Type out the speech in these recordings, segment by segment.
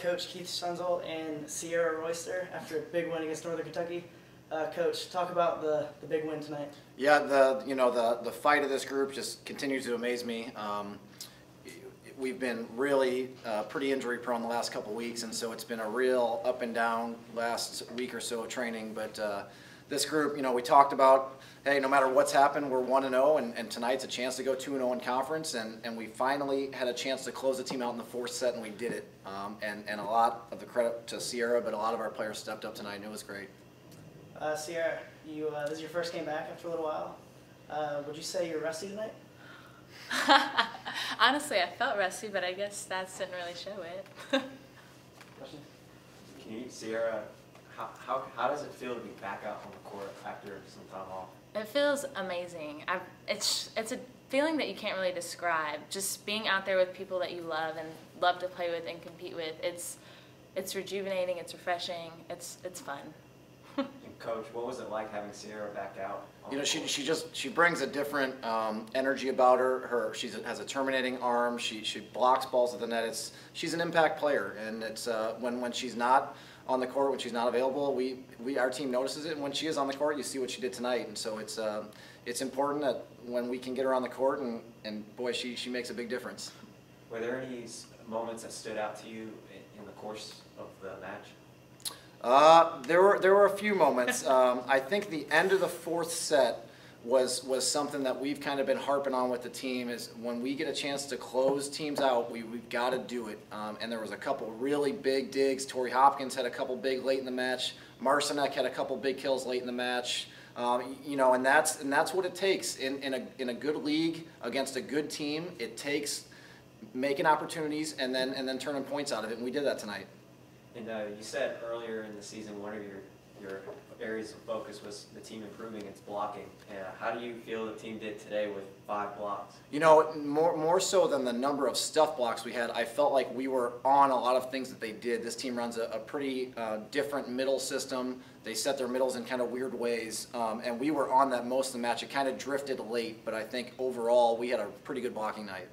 coach Keith Schunzel and Cierra Royster after a big win against Northern Kentucky. Uh, coach, talk about the, the big win tonight. Yeah, the you know the the fight of this group just continues to amaze me. Um, we've been really uh, pretty injury prone the last couple weeks, and so it's been a real up and down last week or so of training. But uh, this group, you know, we talked about, hey, no matter what's happened, we're one and zero, and and tonight's a chance to go two and zero in conference, and and we finally had a chance to close the team out in the fourth set, and we did it. Um, and and a lot of the credit to Cierra, but a lot of our players stepped up tonight, and it was great. Uh, Cierra, you uh, this is your first game back after a little while. Uh, would you say you're rusty tonight? Honestly, I felt rusty, but I guess stats didn't really show it. Question? Can you, Cierra, how, how, does it feel to be back out on the court after some time off? It feels amazing. I've, it's it's a feeling that you can't really describe. Just being out there with people that you love and love to play with and compete with. It's it's rejuvenating. It's refreshing. It's it's fun. Coach, what was it like having Cierra back out? You know, she, she just she brings a different um, energy about her. Her she has a terminating arm. She she blocks balls at the net. It's she's an impact player, and it's uh, when when she's not on the court, when she's not available, we we our team notices it. And when she is on the court, you see what she did tonight, and so it's um, it's important that when we can get her on the court, and and boy, she she makes a big difference. Were there any moments that stood out to you in the course of the match? Uh, there were there were a few moments. Um, I think the end of the fourth set was was something that we've kind of been harping on with the team. Is when we get a chance to close teams out, we we've got to do it. Um, and there was a couple really big digs. Torrey Hopkins had a couple big late in the match. Marcinek had a couple big kills late in the match. Um, you know, and that's and that's what it takes in, in a in a good league against a good team. It takes making opportunities and then and then turning points out of it. And we did that tonight. And uh, you said earlier in the season one of your, your areas of focus was the team improving its blocking. Uh, how do you feel the team did today with five blocks? You know, more more so than the number of stuff blocks we had, I felt like we were on a lot of things that they did. This team runs a, a pretty uh, different middle system. They set their middles in kind of weird ways, um, and we were on that most of the match. It kind of drifted late, but I think overall we had a pretty good blocking night.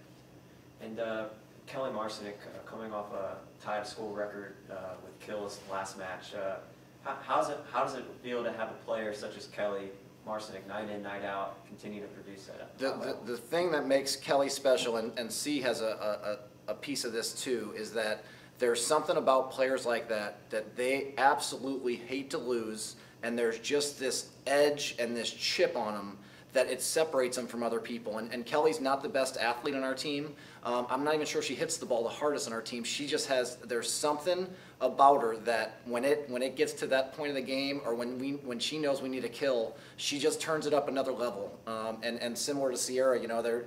And uh, Kelly Marcinek uh, coming off a tied school record uh, with kills last match. Uh, how, how's it, how does it feel to have a player such as Kelly Marcinek, night in, night out, continue to produce at The, that the, the thing that makes Kelly special, and, and C has a, a, a piece of this too, is that there's something about players like that that they absolutely hate to lose, and there's just this edge and this chip on them that it separates them from other people. And, and Kelly's not the best athlete on our team. Um, I'm not even sure she hits the ball the hardest on our team. She just has there's something about her that when it when it gets to that point of the game, or when we when she knows we need a kill, she just turns it up another level. Um, and and similar to Cierra, you know, they're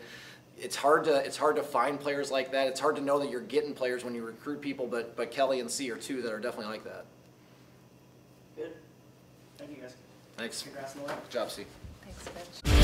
it's hard to it's hard to find players like that. It's hard to know that you're getting players when you recruit people, but but Kelly and C are two that are definitely like that. Good. Thank you guys. Thanks. Congrats on the win. Good job, C. Thanks, Coach.